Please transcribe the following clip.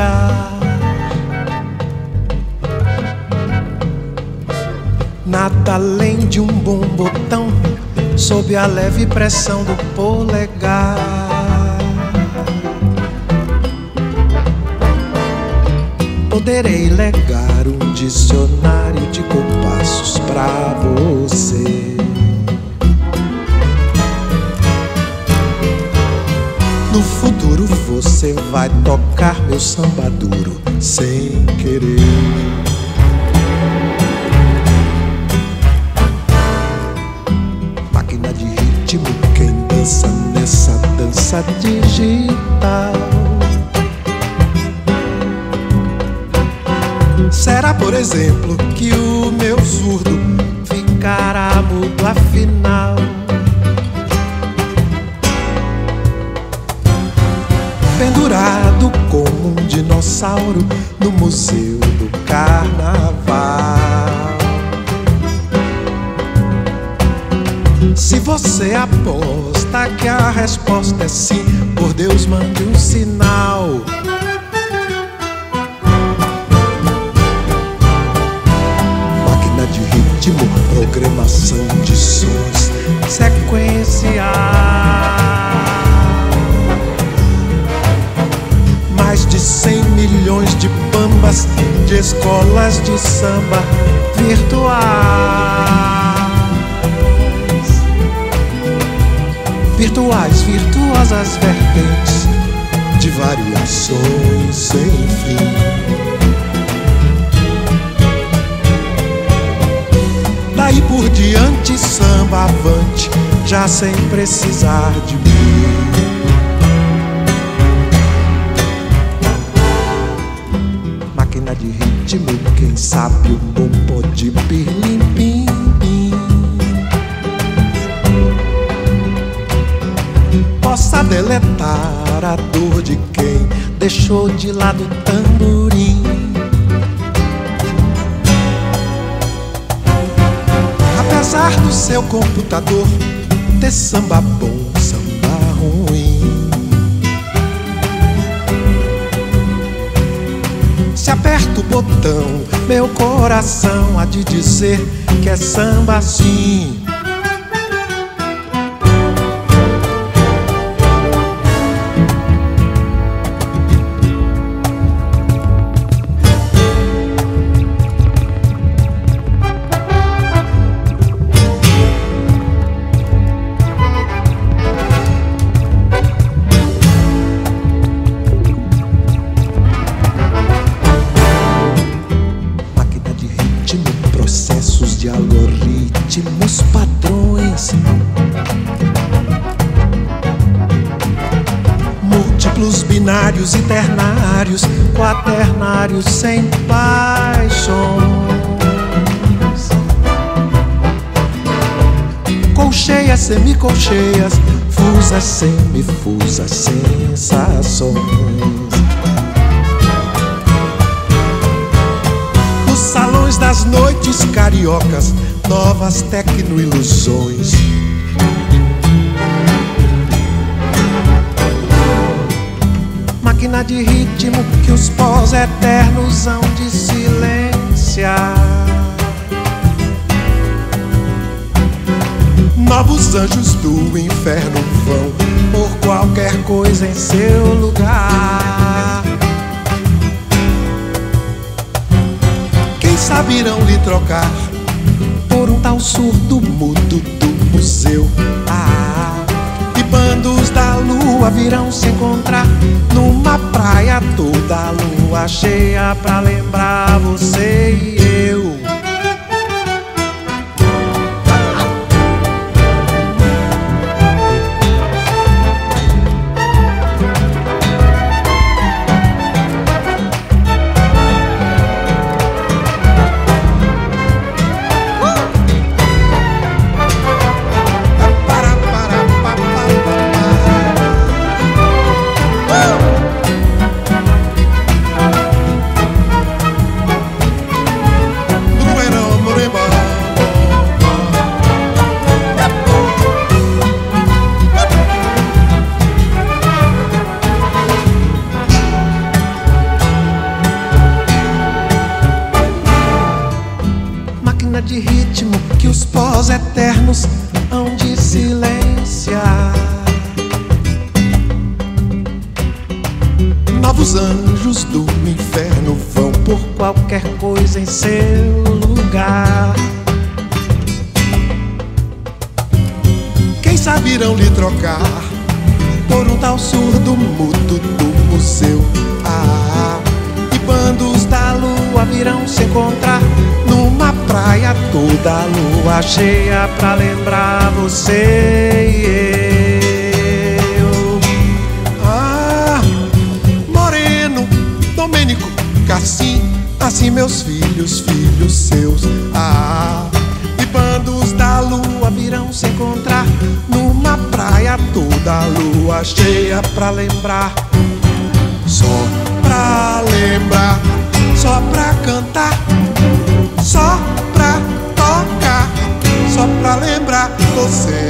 lugar. Nada além de um bom botão, sob a leve pressão do polegar. Poderei legar um dicionário de compassos para você. Futuro você vai tocar meu samba duro sem querer. dança digital. Será, por exemplo, que o meu surdo ficará mudo afinal? Museu do Carnaval. Se você aposta que a resposta é sim, por Deus mande um sinal. Máquina de ritmo, programação de sons, sequencial. Mais de 100 milhões de de escolas de samba virtual. virtuais, virtuosas vertentes de variações sem fim. Daí por diante, samba avante, já sem precisar de mim. De ritmo, quem sabe um bom de pirlim-pim. possa deletar a dor de quem deixou de lado o tamborim. Apesar do seu computador ter samba bom, Se aperta o botão, meu coração há de dizer que é samba sim. Binários e ternários, quaternários sem paixões. Colcheias, semicolcheias, fusas, semifusas, sensações. Salões das noites cariocas, novas tecno-ilusões máquina de ritmo que os pós eternos hão de silenciar. Novos anjos do inferno vão por qualquer coisa em seu lugar. Quem sabe irão lhe trocar por um tal surdo mudo do museu. Ah, e bandos da lua virão se encontrar numa praia toda lua cheia pra lembrar você e de ritmo que os pós eternos hão de silenciar. Novos anjos do inferno vão por qualquer coisa em seu lugar. Quem sabe irão lhe trocar por um tal surdo mudo do museu. Ah, e bandos da lua virão se encontrar praia toda lua cheia pra lembrar você e eu. Ah, Moreno, Domênico, Cassim, assim meus filhos, filhos seus. Ah, e bandos da lua virão se encontrar numa praia toda lua cheia pra lembrar. Só pra lembrar, só pra cantar, só você.